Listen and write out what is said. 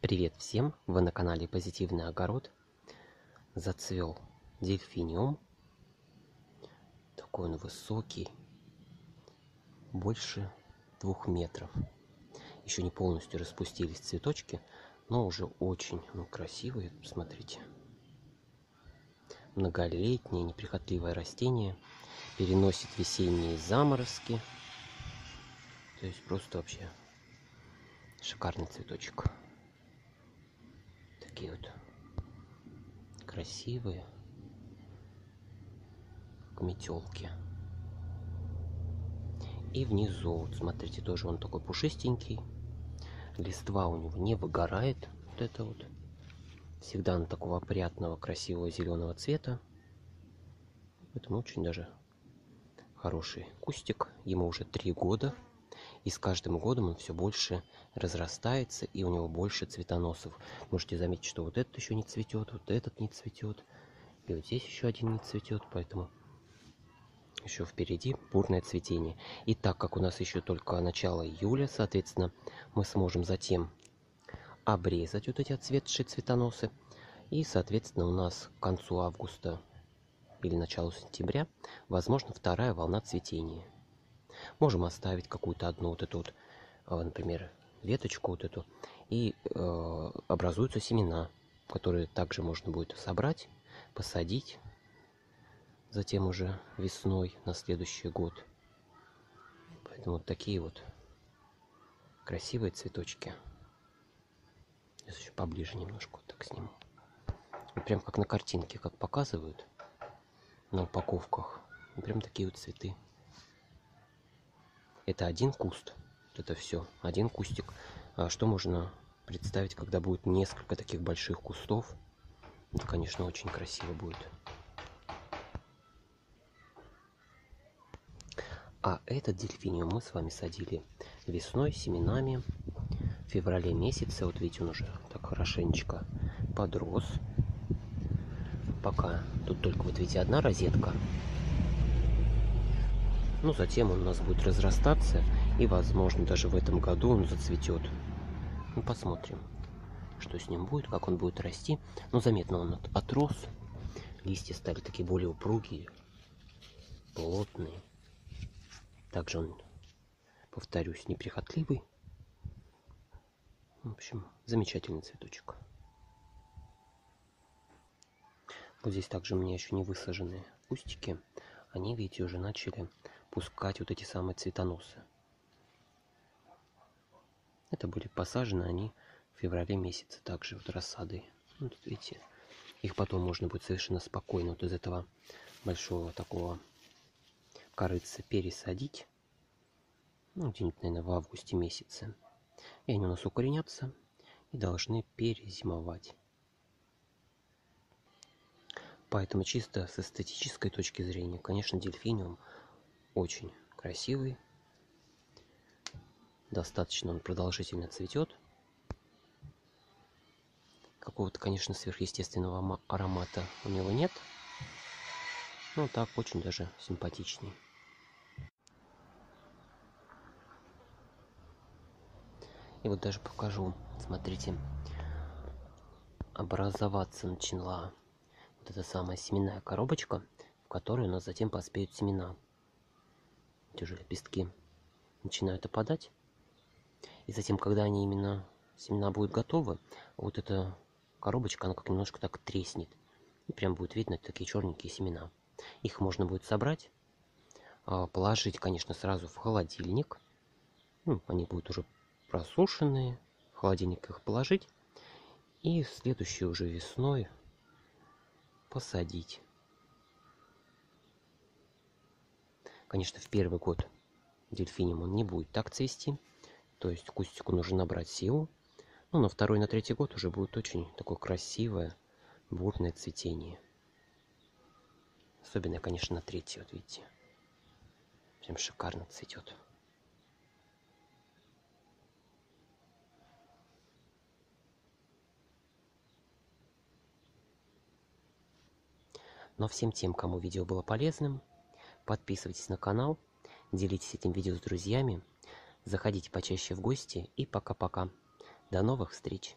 Привет всем! Вы на канале Позитивный огород. Зацвел дельфиниум. Такой он высокий, больше двух метров. Еще не полностью распустились цветочки, но уже очень ну, красивые. Смотрите. Многолетнее, неприхотливое растение. Переносит весенние заморозки. То есть просто вообще шикарный цветочек такие вот красивые, как метелки. И внизу, вот смотрите, тоже он такой пушистенький. Листва у него не выгорает. Вот это вот. Всегда он такого опрятного, красивого зеленого цвета. Поэтому очень даже хороший кустик. Ему уже три года. И с каждым годом он все больше разрастается, и у него больше цветоносов. Можете заметить, что вот этот еще не цветет, вот этот не цветет, и вот здесь еще один не цветет, поэтому еще впереди бурное цветение. И так как у нас еще только начало июля, соответственно, мы сможем затем обрезать вот эти отцветшие цветоносы. И, соответственно, у нас к концу августа или началу сентября, возможно, вторая волна цветения. Можем оставить какую-то одну вот эту вот, а, например, веточку вот эту, и э, образуются семена, которые также можно будет собрать, посадить, затем уже весной на следующий год. Поэтому вот такие вот красивые цветочки. Сейчас еще поближе немножко вот так сниму. Прям как на картинке, как показывают на упаковках. Прям такие вот цветы. Это один куст. это все. Один кустик. А что можно представить, когда будет несколько таких больших кустов? Это, конечно, очень красиво будет. А этот дельфиниум мы с вами садили весной семенами. В феврале месяце, вот видите, он уже так хорошенечко подрос. Пока тут только вот видите одна розетка, ну, затем он у нас будет разрастаться, и, возможно, даже в этом году он зацветет. Ну, посмотрим, что с ним будет, как он будет расти. Ну, заметно он от отрос. Листья стали такие более упругие, плотные. Также он, повторюсь, неприхотливый. В общем, замечательный цветочек. Вот здесь также у меня еще не высаженные кустики. Они, видите, уже начали пускать вот эти самые цветоносы. Это были посажены они в феврале месяце, также вот рассады. Ну, тут видите, их потом можно будет совершенно спокойно вот из этого большого такого корыца пересадить. Ну, где-нибудь, наверное, в августе месяце. И они у нас укоренятся и должны перезимовать. Поэтому чисто с эстетической точки зрения, конечно, дельфиниум – очень красивый. Достаточно он продолжительно цветет. Какого-то, конечно, сверхъестественного аромата у него нет. Но так очень даже симпатичный. И вот даже покажу, смотрите, образоваться начала вот эта самая семенная коробочка, в которой у нас затем поспеют семена те же лепестки начинают опадать. И затем, когда они именно, семена будут готовы, вот эта коробочка, она как немножко так треснет. И прям будет видно такие черненькие семена. Их можно будет собрать, а, положить, конечно, сразу в холодильник. Ну, они будут уже просушенные. В холодильник их положить. И следующей уже весной посадить. Конечно, в первый год дельфиниум он не будет так цвести. То есть кустику нужно набрать силу. Но на второй, на третий год уже будет очень такое красивое, бурное цветение. Особенно, конечно, на третий, вот видите. Прям шикарно цветет. Но всем тем, кому видео было полезным, Подписывайтесь на канал, делитесь этим видео с друзьями, заходите почаще в гости и пока-пока. До новых встреч!